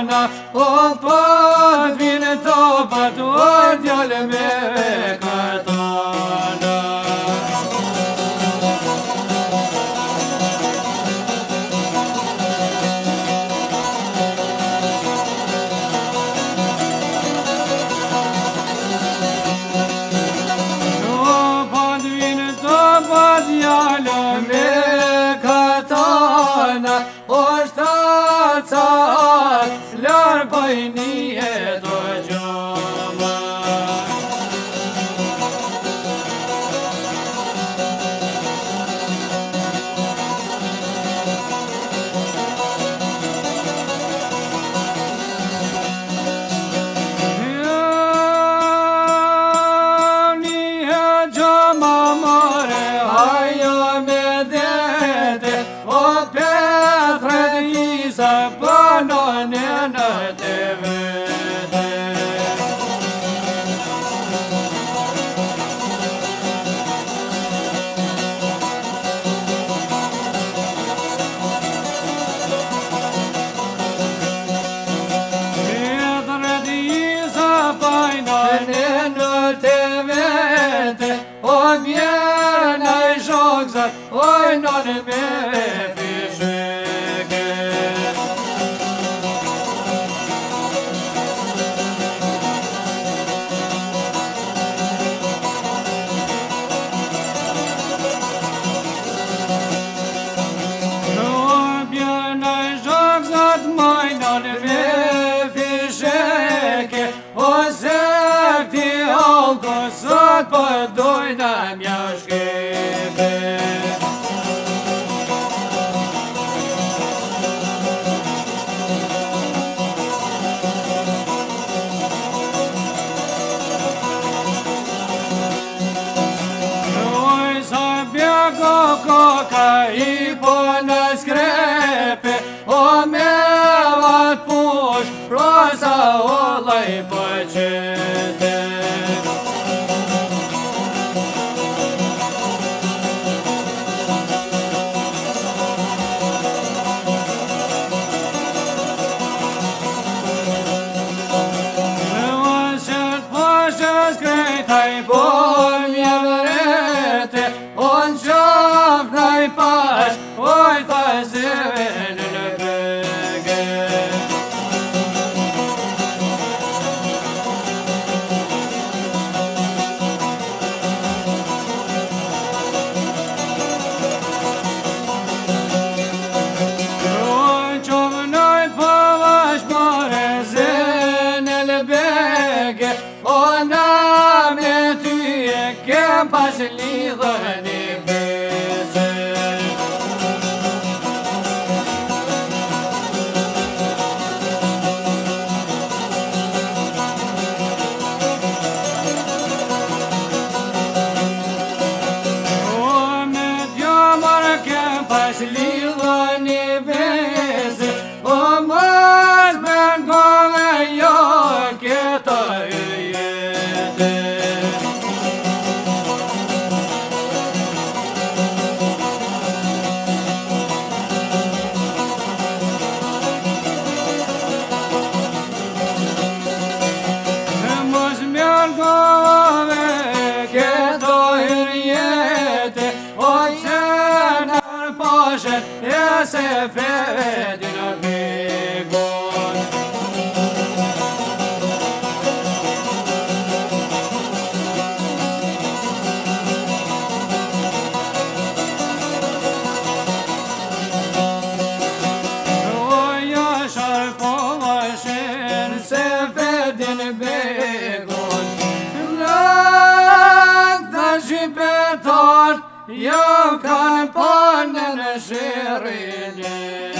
O po dvinë to bëtu orje O po dvinë to bë dia lë me këtana o stanca Një një njënën në njënën po në njënën në njënëm Këtë përbjër në jokësat koka i po në skrepe O me vat push, rosa o laj pëqete Shkretaj po ke, o na me e ke pas lidhë Yes, Ya sefer dinobi Jokainen pannen pannan